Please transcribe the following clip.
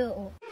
you.